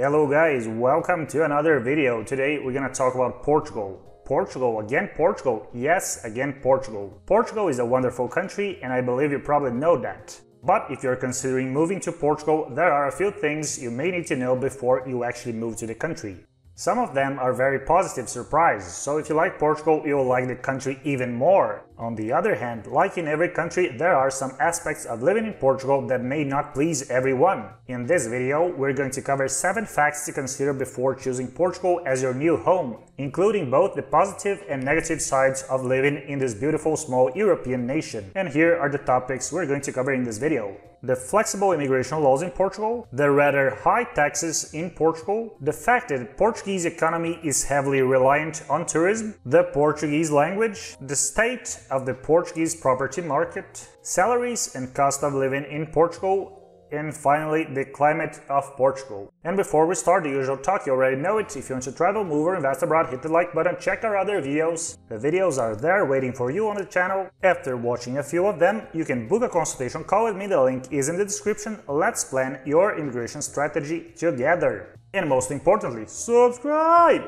Hello guys, welcome to another video. Today we're gonna talk about Portugal. Portugal, again Portugal, yes, again Portugal. Portugal is a wonderful country and I believe you probably know that. But if you're considering moving to Portugal, there are a few things you may need to know before you actually move to the country. Some of them are very positive surprises, so if you like Portugal, you will like the country even more. On the other hand, like in every country, there are some aspects of living in Portugal that may not please everyone. In this video, we're going to cover 7 facts to consider before choosing Portugal as your new home, including both the positive and negative sides of living in this beautiful small European nation. And here are the topics we're going to cover in this video. The flexible immigration laws in Portugal, the rather high taxes in Portugal, the fact that the Portuguese economy is heavily reliant on tourism, the Portuguese language, the state of the Portuguese property market, salaries and cost of living in Portugal, and finally the climate of Portugal. And before we start the usual talk, you already know it, if you want to travel, move or invest abroad, hit the like button, check our other videos. The videos are there waiting for you on the channel. After watching a few of them, you can book a consultation call with me, the link is in the description. Let's plan your immigration strategy together. And most importantly, subscribe!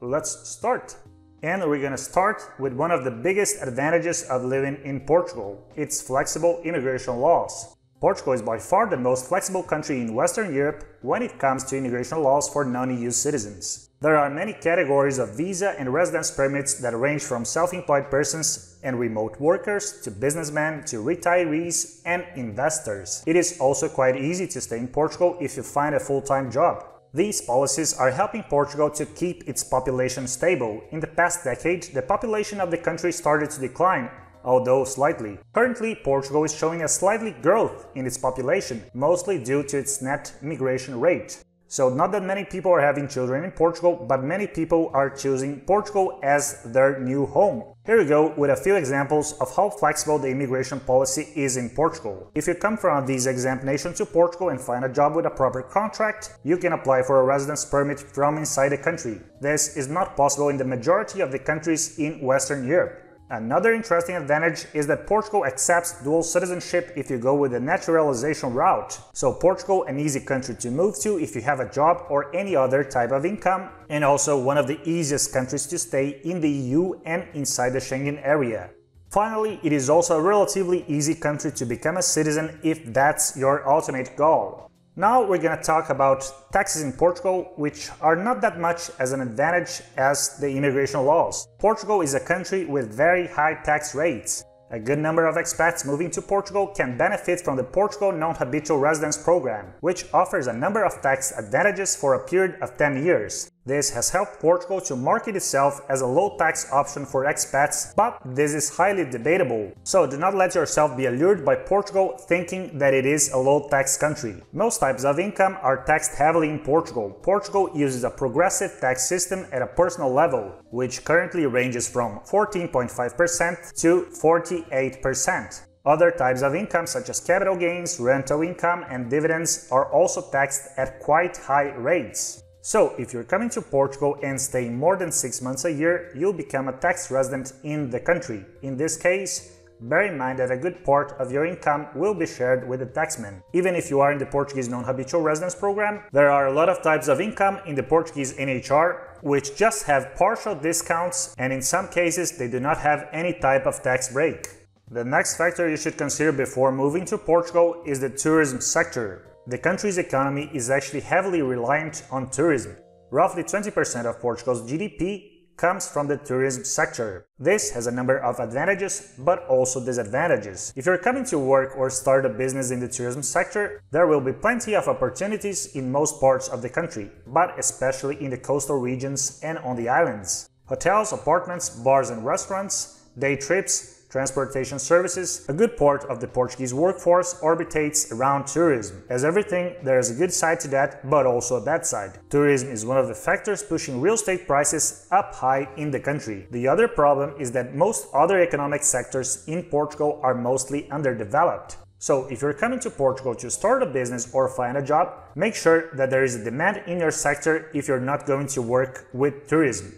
Let's start! And we're gonna start with one of the biggest advantages of living in Portugal, its flexible immigration laws. Portugal is by far the most flexible country in Western Europe when it comes to immigration laws for non-EU citizens. There are many categories of visa and residence permits that range from self-employed persons and remote workers to businessmen to retirees and investors. It is also quite easy to stay in Portugal if you find a full-time job. These policies are helping Portugal to keep its population stable. In the past decade, the population of the country started to decline, although slightly. Currently, Portugal is showing a slightly growth in its population, mostly due to its net migration rate. So not that many people are having children in Portugal, but many people are choosing Portugal as their new home. Here we go with a few examples of how flexible the immigration policy is in Portugal. If you come from a visa-exempt nation to Portugal and find a job with a proper contract, you can apply for a residence permit from inside the country. This is not possible in the majority of the countries in Western Europe. Another interesting advantage is that Portugal accepts dual citizenship if you go with the naturalization route. So Portugal an easy country to move to if you have a job or any other type of income and also one of the easiest countries to stay in the EU and inside the Schengen area. Finally, it is also a relatively easy country to become a citizen if that's your ultimate goal. Now we're gonna talk about taxes in Portugal, which are not that much as an advantage as the immigration laws. Portugal is a country with very high tax rates. A good number of expats moving to Portugal can benefit from the Portugal Non-Habitual Residence Program, which offers a number of tax advantages for a period of 10 years. This has helped Portugal to market itself as a low-tax option for expats, but this is highly debatable. So do not let yourself be allured by Portugal thinking that it is a low-tax country. Most types of income are taxed heavily in Portugal. Portugal uses a progressive tax system at a personal level, which currently ranges from 14.5% to 48%. Other types of income such as capital gains, rental income and dividends are also taxed at quite high rates. So, if you're coming to Portugal and staying more than 6 months a year, you'll become a tax resident in the country. In this case, bear in mind that a good part of your income will be shared with the taxman. Even if you are in the Portuguese non-habitual residence program, there are a lot of types of income in the Portuguese NHR which just have partial discounts and in some cases they do not have any type of tax break. The next factor you should consider before moving to Portugal is the tourism sector. The country's economy is actually heavily reliant on tourism. Roughly 20% of Portugal's GDP comes from the tourism sector. This has a number of advantages, but also disadvantages. If you're coming to work or start a business in the tourism sector, there will be plenty of opportunities in most parts of the country, but especially in the coastal regions and on the islands. Hotels, apartments, bars and restaurants, day trips, transportation services, a good part of the Portuguese workforce orbitates around tourism. As everything, there is a good side to that, but also a bad side. Tourism is one of the factors pushing real estate prices up high in the country. The other problem is that most other economic sectors in Portugal are mostly underdeveloped. So if you're coming to Portugal to start a business or find a job, make sure that there is a demand in your sector if you're not going to work with tourism.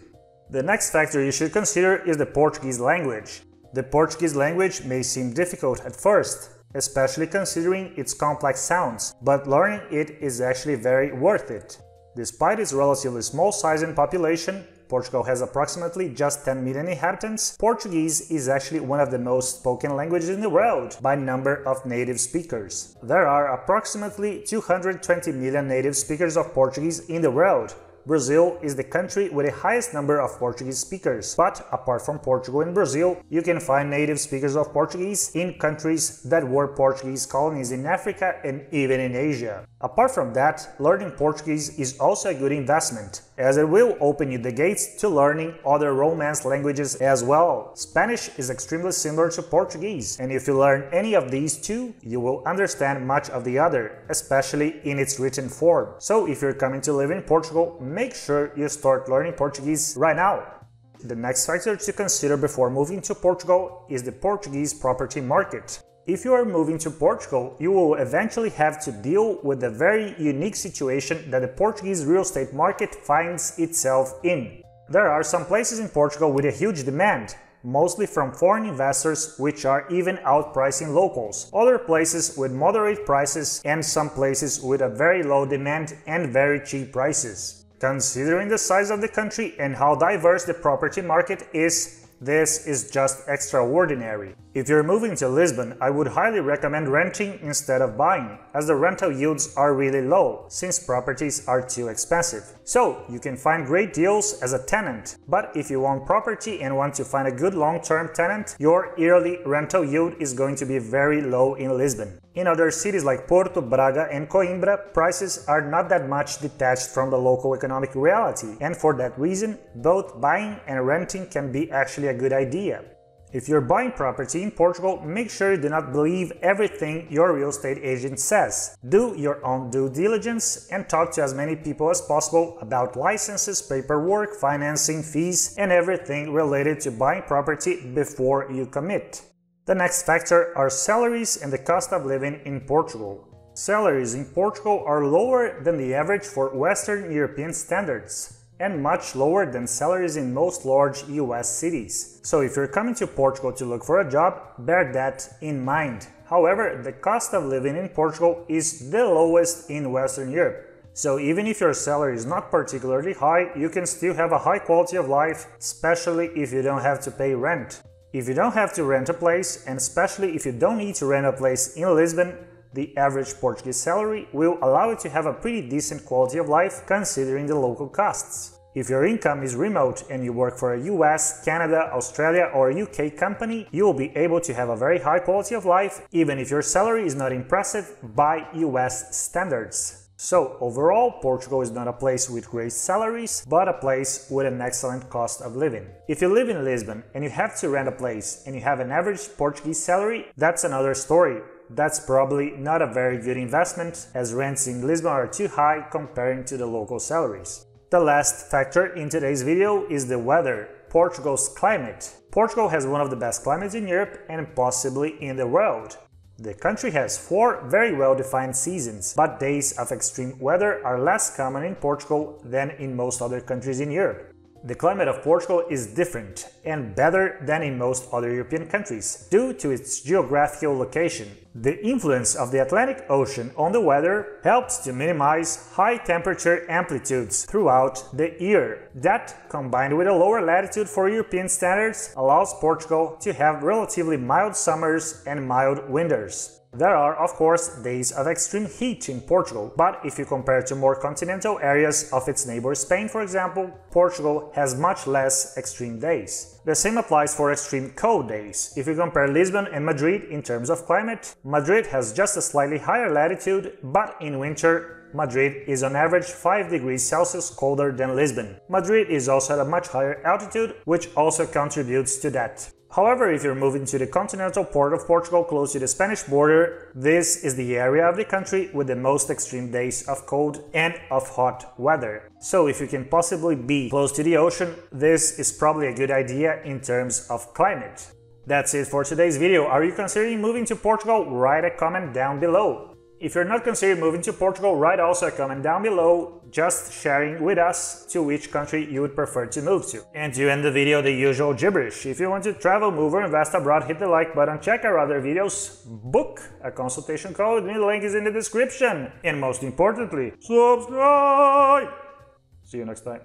The next factor you should consider is the Portuguese language. The Portuguese language may seem difficult at first, especially considering its complex sounds, but learning it is actually very worth it. Despite its relatively small size and population, Portugal has approximately just 10 million inhabitants. Portuguese is actually one of the most spoken languages in the world by number of native speakers. There are approximately 220 million native speakers of Portuguese in the world, Brazil is the country with the highest number of Portuguese speakers, but apart from Portugal and Brazil, you can find native speakers of Portuguese in countries that were Portuguese colonies in Africa and even in Asia. Apart from that, learning Portuguese is also a good investment, as it will open you the gates to learning other Romance languages as well. Spanish is extremely similar to Portuguese, and if you learn any of these two, you will understand much of the other, especially in its written form. So if you're coming to live in Portugal, make sure you start learning Portuguese right now. The next factor to consider before moving to Portugal is the Portuguese property market. If you are moving to Portugal, you will eventually have to deal with the very unique situation that the Portuguese real estate market finds itself in. There are some places in Portugal with a huge demand, mostly from foreign investors which are even outpricing locals, other places with moderate prices and some places with a very low demand and very cheap prices. Considering the size of the country and how diverse the property market is, this is just extraordinary. If you're moving to Lisbon, I would highly recommend renting instead of buying, as the rental yields are really low, since properties are too expensive. So, you can find great deals as a tenant, but if you want property and want to find a good long-term tenant, your yearly rental yield is going to be very low in Lisbon. In other cities like Porto, Braga and Coimbra, prices are not that much detached from the local economic reality, and for that reason, both buying and renting can be actually a good idea. If you're buying property in Portugal, make sure you do not believe everything your real estate agent says. Do your own due diligence and talk to as many people as possible about licenses, paperwork, financing, fees, and everything related to buying property before you commit. The next factor are salaries and the cost of living in Portugal. Salaries in Portugal are lower than the average for Western European standards and much lower than salaries in most large US cities. So if you're coming to Portugal to look for a job, bear that in mind. However, the cost of living in Portugal is the lowest in Western Europe. So even if your salary is not particularly high, you can still have a high quality of life, especially if you don't have to pay rent. If you don't have to rent a place, and especially if you don't need to rent a place in Lisbon, the average Portuguese salary will allow you to have a pretty decent quality of life considering the local costs. If your income is remote and you work for a US, Canada, Australia or UK company, you will be able to have a very high quality of life even if your salary is not impressive by US standards. So overall, Portugal is not a place with great salaries, but a place with an excellent cost of living. If you live in Lisbon and you have to rent a place and you have an average Portuguese salary, that's another story that's probably not a very good investment as rents in Lisbon are too high comparing to the local salaries. The last factor in today's video is the weather, Portugal's climate. Portugal has one of the best climates in Europe and possibly in the world. The country has four very well-defined seasons, but days of extreme weather are less common in Portugal than in most other countries in Europe. The climate of Portugal is different and better than in most other European countries due to its geographical location. The influence of the Atlantic Ocean on the weather helps to minimize high temperature amplitudes throughout the year. That, combined with a lower latitude for European standards, allows Portugal to have relatively mild summers and mild winters. There are, of course, days of extreme heat in Portugal, but if you compare to more continental areas of its neighbor Spain, for example, Portugal has much less extreme days. The same applies for extreme cold days. If you compare Lisbon and Madrid in terms of climate, Madrid has just a slightly higher latitude, but in winter Madrid is on average 5 degrees Celsius colder than Lisbon. Madrid is also at a much higher altitude, which also contributes to that. However, if you're moving to the continental part of Portugal close to the Spanish border, this is the area of the country with the most extreme days of cold and of hot weather. So if you can possibly be close to the ocean, this is probably a good idea in terms of climate. That's it for today's video. Are you considering moving to Portugal? Write a comment down below. If you're not considering moving to Portugal, write also a comment down below, just sharing with us to which country you would prefer to move to. And to end the video, the usual gibberish. If you want to travel, move or invest abroad, hit the like button, check our other videos, book a consultation call with me, the link is in the description. And most importantly, subscribe! See you next time.